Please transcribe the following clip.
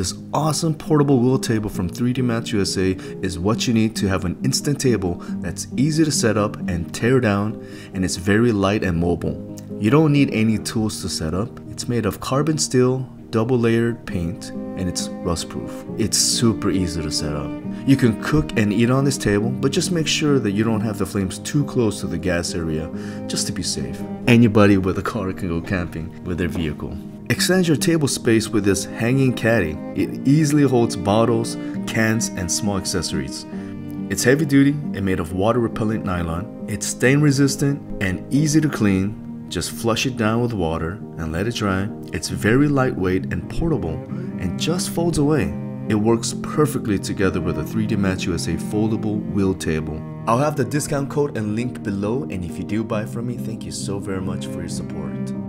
This awesome portable wheel table from 3D Mats USA is what you need to have an instant table that's easy to set up and tear down and it's very light and mobile. You don't need any tools to set up. It's made of carbon steel, double layered paint, and it's rust proof. It's super easy to set up. You can cook and eat on this table, but just make sure that you don't have the flames too close to the gas area, just to be safe. Anybody with a car can go camping with their vehicle. Extend your table space with this hanging caddy. It easily holds bottles, cans, and small accessories. It's heavy duty and made of water repellent nylon. It's stain resistant and easy to clean. Just flush it down with water and let it dry. It's very lightweight and portable and just folds away. It works perfectly together with a 3D Mats USA foldable wheel table. I'll have the discount code and link below and if you do buy from me, thank you so very much for your support.